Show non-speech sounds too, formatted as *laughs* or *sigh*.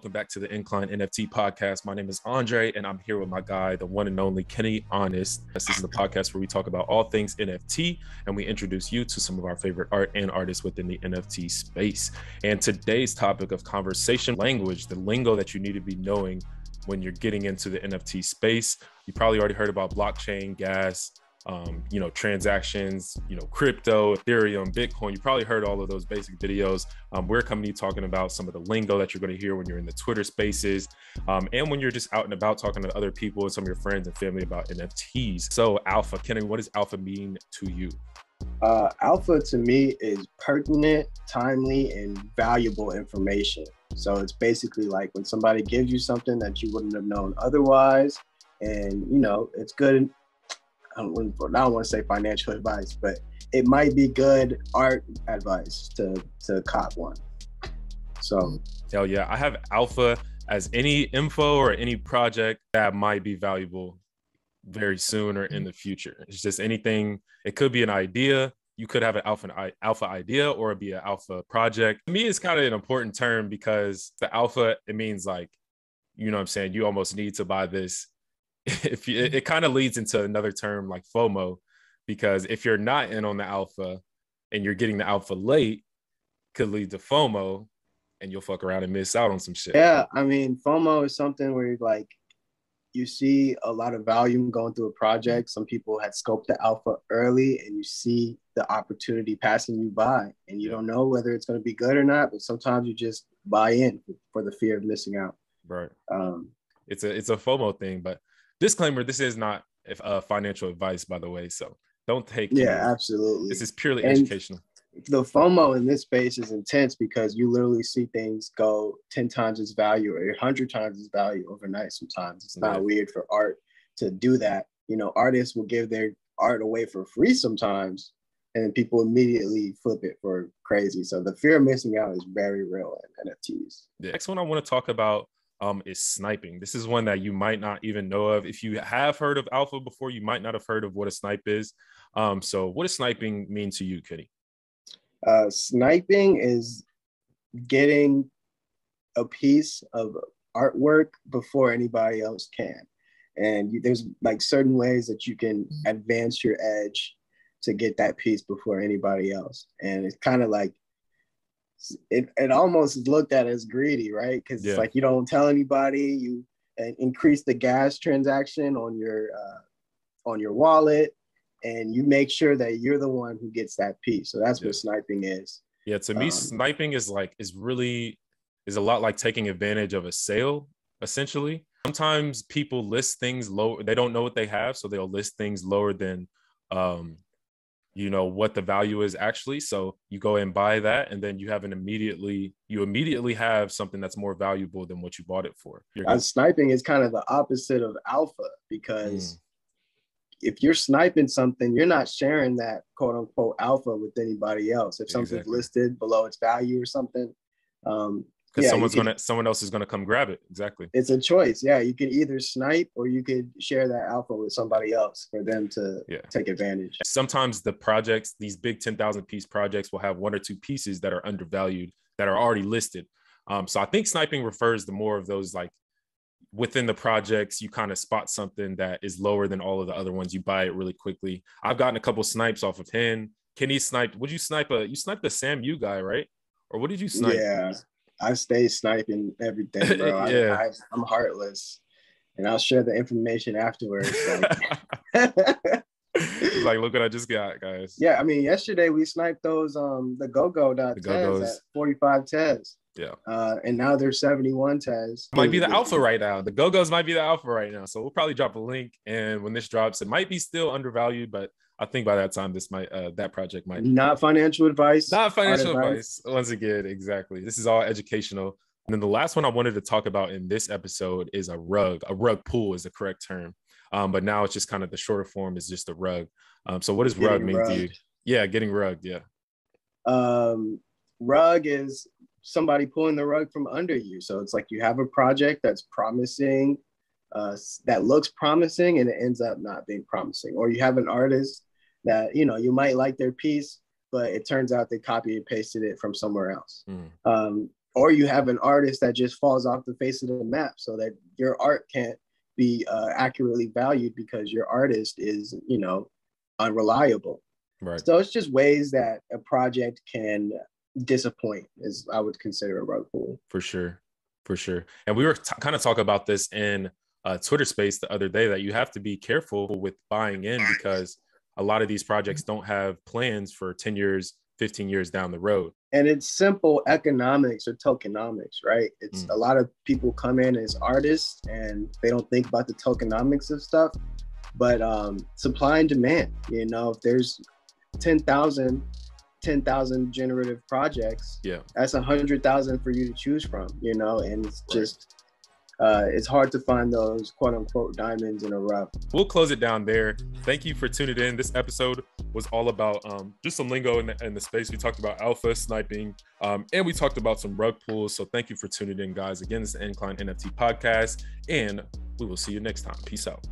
Welcome back to the Nclyne NFT podcast. My name is Andre, and I'm here with my guy, the one and only Kenny Honest. This is the podcast where we talk about all things NFT and we introduce you to some of our favorite art and artists within the NFT space. And today's topic of conversation language, the lingo that you need to be knowing when you're getting into the NFT space. You probably already heard about blockchain, gas, um, you know, transactions, you know, crypto, Ethereum, Bitcoin. You probably heard all of those basic videos. Um, we're coming to you talking about some of the lingo that you're going to hear when you're in the Twitter spaces um, and when you're just out and about talking to other people and some of your friends and family about NFTs. So, Alpha, Kenny, what does Alpha mean to you? Uh, alpha to me is pertinent, timely, and valuable information. So it's basically like when somebody gives you something that you wouldn't have known otherwise, and you know it's good I don't, want to say financial advice, but it might be good art advice to to cop one. So hell yeah, I have alpha as any info or any project that might be valuable very soon or in the future. It's just anything. It could be an idea. You could have an alpha alpha idea or be an alpha project. To me, it's kind of an important term because the alpha it means like, you know, what I'm saying you almost need to buy this if you, it, it kind of leads into another term like FOMO, because if you're not in on the alpha and you're getting the alpha late, could lead to FOMO, and you'll fuck around and miss out on some shit. Yeah, I mean, FOMO is something where you like you see a lot of volume going through a project. Some people had scoped the alpha early, and you see the opportunity passing you by, and you yeah. don't know whether it's going to be good or not. But sometimes you just buy in for the fear of missing out. Right. Um, it's a it's a FOMO thing, but disclaimer this is not uh, financial advice by the way so don't take it. yeah absolutely. This is purely and educational. the fomo in this space is intense because you literally see things go 10 times its value or 100 times its value overnight sometimes. It's not yeah. weird for art to do that. You know artists will give their art away for free sometimes and people immediately flip it for crazy. So the fear of missing out is very real in nfts the next one i want to talk about um, is sniping. This is one that you might not even know of. If you have heard of alpha before, you might not have heard of what a snipe is. Um, so, what does sniping mean to you, Kenny? Uh, sniping is getting a piece of artwork before anybody else can. And you, there's like certain ways that you can advance your edge to get that piece before anybody else. And it's kind of like it, it almost is looked at as greedy, right? Because yeah. it's like you don't tell anybody, you increase the gas transaction on your uh, on your wallet, and you make sure that you're the one who gets that piece. So that's yeah. what sniping is. Yeah, to me, um, sniping is like is really is a lot like taking advantage of a sale, essentially. Sometimes people list things low; they don't know what they have, so they'll list things lower than um, you know what the value is actually so you go and buy that and then you have an immediately you immediately have something that's more valuable than what you bought it for sniping is kind of the opposite of alpha because mm. if you're sniping something you're not sharing that quote unquote alpha with anybody else if something's exactly. listed below its value or something um, because yeah, someone's gonna someone else is gonna come grab it. Exactly. It's a choice. Yeah you can either snipe or you could share that alpha with somebody else for them to yeah. take advantage. Sometimes the projects these big 10000 piece projects will have one or two pieces that are undervalued that are already listed. Um, so i think sniping refers to more of those like within the projects you kind of spot something that is lower than all of the other ones. You buy it really quickly. I've gotten a couple snipes off of him kenny sniped would you snipe a you sniped the sam you guy right? Or what did you snipe? Yeah I stay sniping everything, bro. *laughs* yeah. I, I, am heartless, and I'll share the information afterwards. Like, *laughs* *laughs* like, look what I just got, guys. Yeah, I mean, yesterday we sniped those um the go go dot at 45 tez. Yeah. Uh, and now they're 71 tez. Might be the alpha right now. The Go Go's might be the alpha right now. So we'll probably drop a link. And when this drops, it might be still undervalued, but I think by that time, this might uh, that project might not financial advice. Not financial advice. advice. Once again, exactly. This is all educational. And then the last one I wanted to talk about in this episode is a rug. A rug pull is the correct term. Um, but now it's just kind of the shorter form is just a rug. Um, so what does getting rug mean to you? Yeah, getting rug. Yeah. Um, rug is somebody pulling the rug from under you. So it's like you have a project that's promising, uh, that looks promising, and it ends up not being promising. Or you have an artist that you know you might like their piece, but it turns out they copy and pasted it from somewhere else. Mm. Um, or you have an artist that just falls off the face of the map so that your art can't be uh, accurately valued because your artist is you know unreliable Right. so it's just ways that a project can disappoint is i would consider a rug pull for sure for sure and we were t- kind of talking about this in uh, twitter space the other day that you have to be careful with buying in because a lot of these projects don't have plans for 10 years 15 years down the road and it's simple economics or tokenomics right it's Mm. a lot of people come in as artists and they don't think about the tokenomics of stuff but um supply and demand you know if there's 10,000 10,000 generative projects yeah that's a hundred thousand for you to choose from, you know, and it's Right. just uh, it's hard to find those quote unquote diamonds in a rough. we'll close it down there. Thank you for tuning in. This episode was all about um, just some lingo in the, in the space. We talked about alpha sniping, um, and we talked about some rug pulls. So thank you for tuning in, guys. Again, this is the Nclyne NFT podcast, and we will see you next time. Peace out.